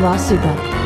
Vasuba.